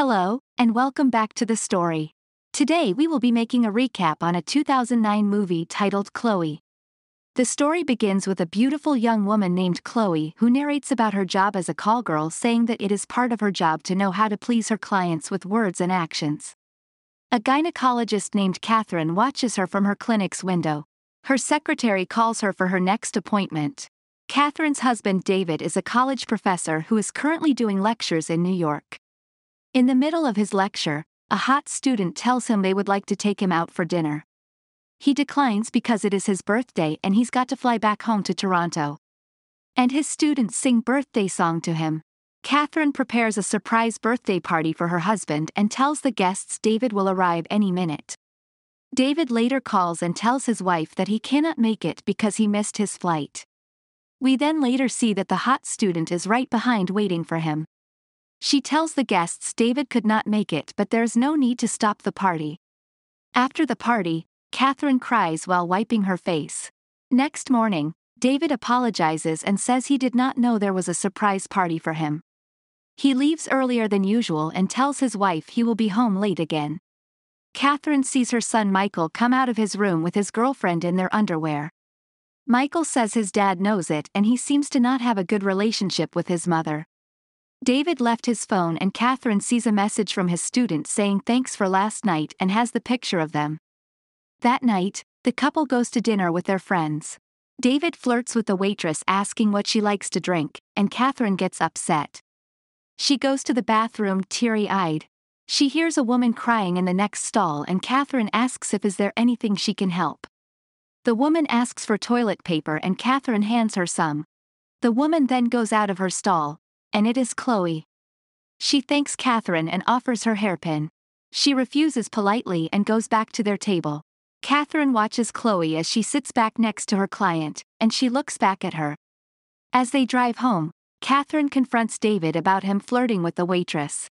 Hello, and welcome back to the story. Today we will be making a recap on a 2009 movie titled Chloe. The story begins with a beautiful young woman named Chloe who narrates about her job as a call girl saying that it is part of her job to know how to please her clients with words and actions. A gynecologist named Catherine watches her from her clinic's window. Her secretary calls her for her next appointment. Catherine's husband David is a college professor who is currently doing lectures in New York. In the middle of his lecture, a hot student tells him they would like to take him out for dinner. He declines because it is his birthday and he's got to fly back home to Toronto. And his students sing birthday song to him. Catherine prepares a surprise birthday party for her husband and tells the guests David will arrive any minute. David later calls and tells his wife that he cannot make it because he missed his flight. We then later see that the hot student is right behind waiting for him. She tells the guests David could not make it but there's no need to stop the party. After the party, Catherine cries while wiping her face. Next morning, David apologizes and says he did not know there was a surprise party for him. He leaves earlier than usual and tells his wife he will be home late again. Catherine sees her son Michael come out of his room with his girlfriend in their underwear. Michael says his dad knows it and he seems to not have a good relationship with his mother. David left his phone and Catherine sees a message from his student saying thanks for last night and has the picture of them. That night, the couple goes to dinner with their friends. David flirts with the waitress asking what she likes to drink, and Catherine gets upset. She goes to the bathroom teary eyed. She hears a woman crying in the next stall and Catherine asks if is there anything she can help. The woman asks for toilet paper and Catherine hands her some. The woman then goes out of her stall, and it is Chloe. She thanks Catherine and offers her hairpin. She refuses politely and goes back to their table. Catherine watches Chloe as she sits back next to her client, and she looks back at her. As they drive home, Catherine confronts David about him flirting with the waitress.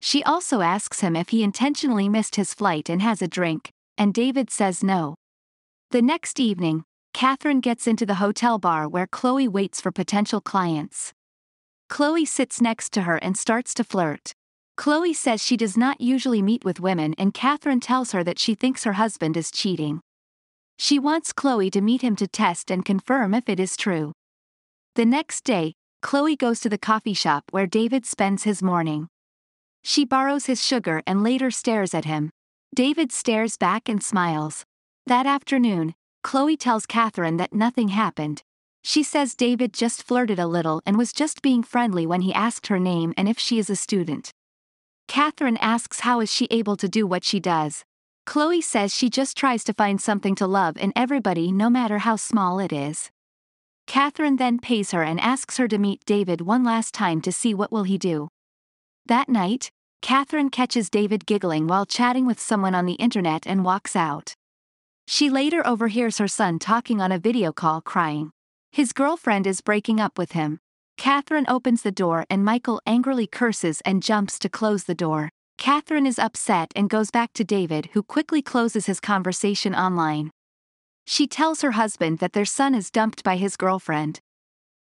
She also asks him if he intentionally missed his flight and has a drink, and David says no. The next evening, Catherine gets into the hotel bar where Chloe waits for potential clients. Chloe sits next to her and starts to flirt. Chloe says she does not usually meet with women and Catherine tells her that she thinks her husband is cheating. She wants Chloe to meet him to test and confirm if it is true. The next day, Chloe goes to the coffee shop where David spends his morning. She borrows his sugar and later stares at him. David stares back and smiles. That afternoon, Chloe tells Catherine that nothing happened, she says David just flirted a little and was just being friendly when he asked her name and if she is a student. Catherine asks how is she able to do what she does. Chloe says she just tries to find something to love in everybody no matter how small it is. Catherine then pays her and asks her to meet David one last time to see what will he do. That night, Catherine catches David giggling while chatting with someone on the internet and walks out. She later overhears her son talking on a video call crying. His girlfriend is breaking up with him. Catherine opens the door and Michael angrily curses and jumps to close the door. Catherine is upset and goes back to David who quickly closes his conversation online. She tells her husband that their son is dumped by his girlfriend.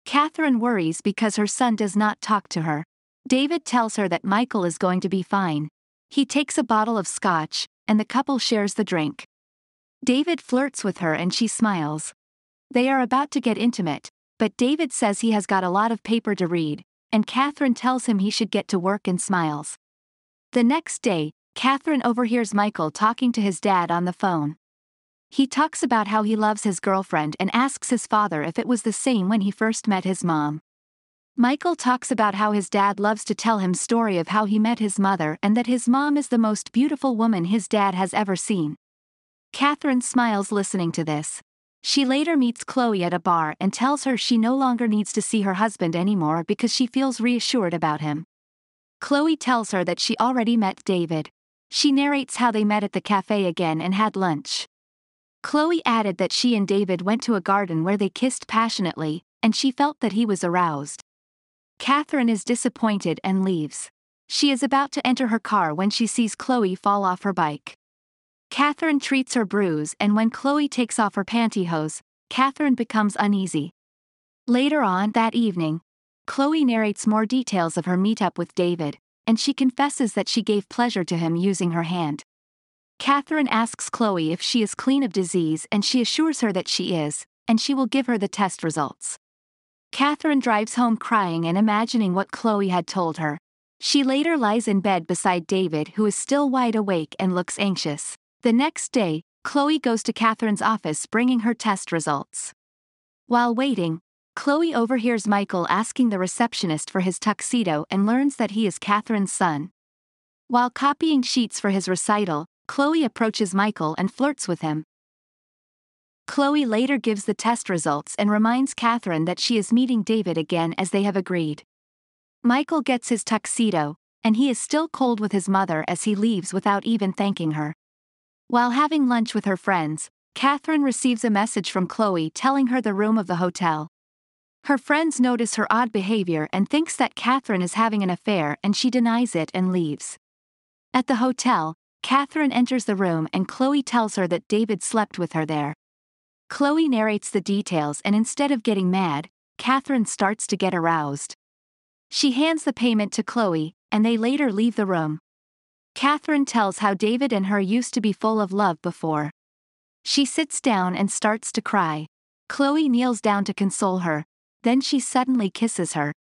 Catherine worries because her son does not talk to her. David tells her that Michael is going to be fine. He takes a bottle of scotch, and the couple shares the drink. David flirts with her and she smiles. They are about to get intimate, but David says he has got a lot of paper to read, and Catherine tells him he should get to work and smiles. The next day, Catherine overhears Michael talking to his dad on the phone. He talks about how he loves his girlfriend and asks his father if it was the same when he first met his mom. Michael talks about how his dad loves to tell him story of how he met his mother and that his mom is the most beautiful woman his dad has ever seen. Catherine smiles listening to this. She later meets Chloe at a bar and tells her she no longer needs to see her husband anymore because she feels reassured about him. Chloe tells her that she already met David. She narrates how they met at the cafe again and had lunch. Chloe added that she and David went to a garden where they kissed passionately, and she felt that he was aroused. Catherine is disappointed and leaves. She is about to enter her car when she sees Chloe fall off her bike. Catherine treats her bruise and when Chloe takes off her pantyhose, Catherine becomes uneasy. Later on that evening, Chloe narrates more details of her meetup with David. and she confesses that she gave pleasure to him using her hand. Catherine asks Chloe if she is clean of disease and she assures her that she is, and she will give her the test results. Catherine drives home crying and imagining what Chloe had told her. She later lies in bed beside David who is still wide awake and looks anxious. The next day, Chloe goes to Catherine's office bringing her test results. While waiting, Chloe overhears Michael asking the receptionist for his tuxedo and learns that he is Catherine's son. While copying sheets for his recital, Chloe approaches Michael and flirts with him. Chloe later gives the test results and reminds Catherine that she is meeting David again as they have agreed. Michael gets his tuxedo, and he is still cold with his mother as he leaves without even thanking her. While having lunch with her friends, Catherine receives a message from Chloe telling her the room of the hotel. Her friends notice her odd behavior and thinks that Catherine is having an affair and she denies it and leaves. At the hotel, Catherine enters the room and Chloe tells her that David slept with her there. Chloe narrates the details and instead of getting mad, Catherine starts to get aroused. She hands the payment to Chloe, and they later leave the room. Catherine tells how David and her used to be full of love before. She sits down and starts to cry. Chloe kneels down to console her, then she suddenly kisses her.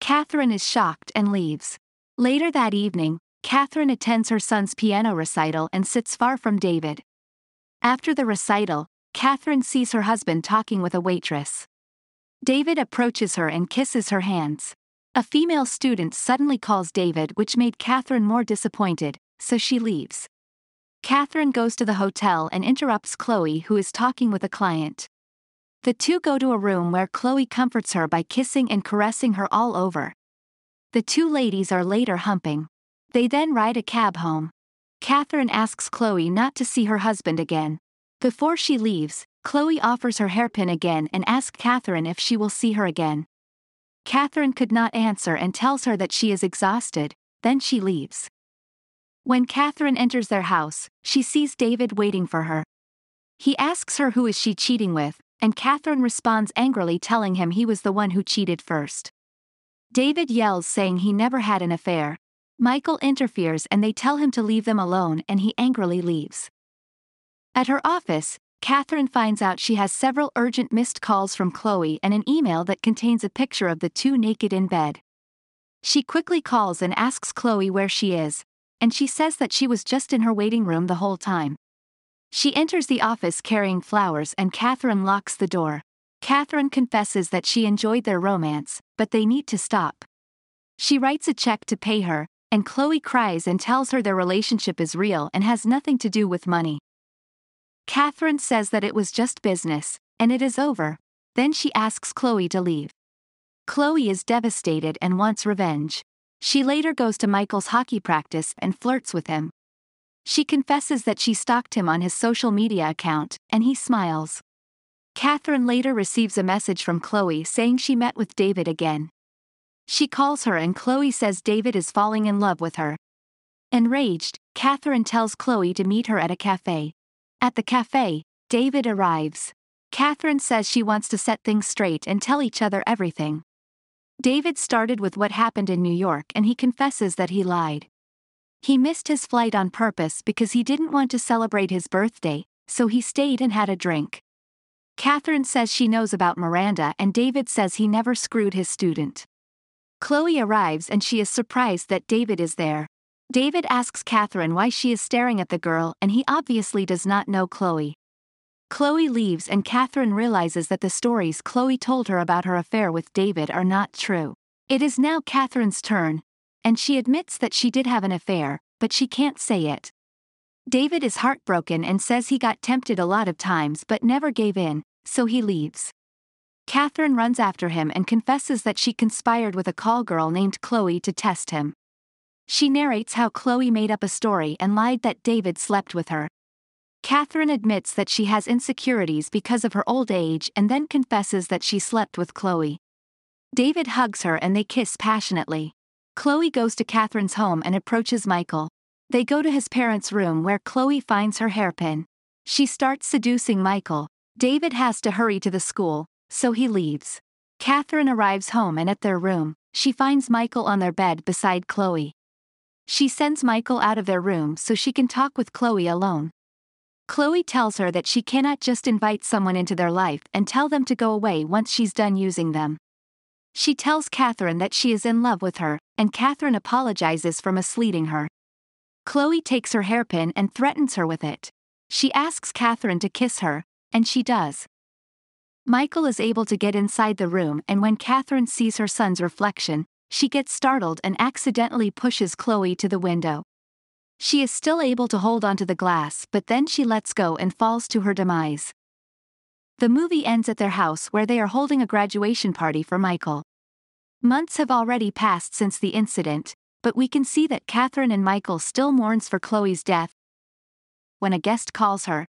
Catherine is shocked and leaves. Later that evening, Catherine attends her son's piano recital and sits far from David. After the recital, Catherine sees her husband talking with a waitress. David approaches her and kisses her hands. A female student suddenly calls David, which made Catherine more disappointed, so she leaves. Catherine goes to the hotel and interrupts Chloe, who is talking with a client. The two go to a room where Chloe comforts her by kissing and caressing her all over. The two ladies are later humping. They then ride a cab home. Catherine asks Chloe not to see her husband again, before she leaves, Chloe offers her hairpin again and asks Catherine if she will see her again. Catherine could not answer and tells her that she is exhausted, then she leaves. When Catherine enters their house, she sees David waiting for her. He asks her who is she cheating with, and Catherine responds angrily telling him he was the one who cheated first. David yells saying he never had an affair. Michael interferes and they tell him to leave them alone and he angrily leaves. At her office, Catherine finds out she has several urgent missed calls from Chloe and an email that contains a picture of the two naked in bed. She quickly calls and asks Chloe where she is, and she says that she was just in her waiting room the whole time. She enters the office carrying flowers and Catherine locks the door. Catherine confesses that she enjoyed their romance, but they need to stop. She writes a check to pay her, and Chloe cries and tells her their relationship is real and has nothing to do with money. Catherine says that it was just business, and it is over. Then she asks Chloe to leave. Chloe is devastated and wants revenge. She later goes to Michael's hockey practice and flirts with him. She confesses that she stalked him on his social media account, and he smiles. Catherine later receives a message from Chloe saying she met with David again. She calls her and Chloe says David is falling in love with her. Enraged, Catherine tells Chloe to meet her at a cafe. At the cafe, David arrives. Catherine says she wants to set things straight and tell each other everything. David started with what happened in New York and he confesses that he lied. He missed his flight on purpose because he didn't want to celebrate his birthday, so he stayed and had a drink. Catherine says she knows about Miranda and David says he never screwed his student. Chloe arrives and she is surprised that David is there. David asks Catherine why she is staring at the girl and he obviously does not know Chloe. Chloe leaves and Catherine realizes that the stories Chloe told her about her affair with David are not true. It is now Catherine's turn, and she admits that she did have an affair, but she can't say it. David is heartbroken and says he got tempted a lot of times but never gave in, so he leaves. Catherine runs after him and confesses that she conspired with a call girl named Chloe to test him. She narrates how Chloe made up a story and lied that David slept with her. Catherine admits that she has insecurities because of her old age and then confesses that she slept with Chloe. David hugs her and they kiss passionately. Chloe goes to Catherine's home and approaches Michael. They go to his parents' room where Chloe finds her hairpin. She starts seducing Michael. David has to hurry to the school, so he leaves. Catherine arrives home and at their room, she finds Michael on their bed beside Chloe. She sends Michael out of their room so she can talk with Chloe alone. Chloe tells her that she cannot just invite someone into their life and tell them to go away once she's done using them. She tells Catherine that she is in love with her, and Catherine apologizes for misleading her. Chloe takes her hairpin and threatens her with it. She asks Catherine to kiss her, and she does. Michael is able to get inside the room and when Catherine sees her son's reflection, she gets startled and accidentally pushes Chloe to the window. She is still able to hold onto the glass but then she lets go and falls to her demise. The movie ends at their house where they are holding a graduation party for Michael. Months have already passed since the incident, but we can see that Catherine and Michael still mourns for Chloe's death. When a guest calls her,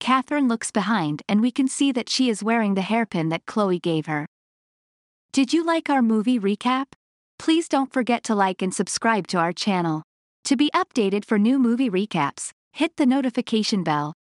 Catherine looks behind and we can see that she is wearing the hairpin that Chloe gave her. Did you like our movie recap? Please don't forget to like and subscribe to our channel. To be updated for new movie recaps, hit the notification bell